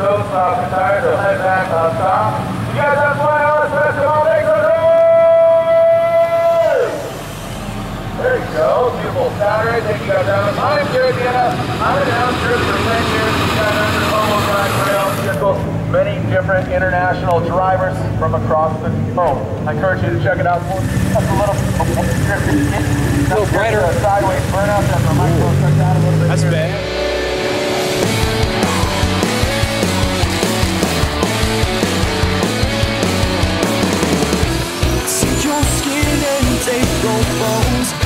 those stops and tires, head back on top. You guys have fun on of all day, go There you go, beautiful Saturday. Thank you guys out. I'm Jared Vienna. I'm an announcer for 10 years. You guys under Homo Drive Rail Vehicle. Many different international drivers from across the globe. I encourage you to check it out. Just a little, a little brighter. Sideways burnout. gold bones.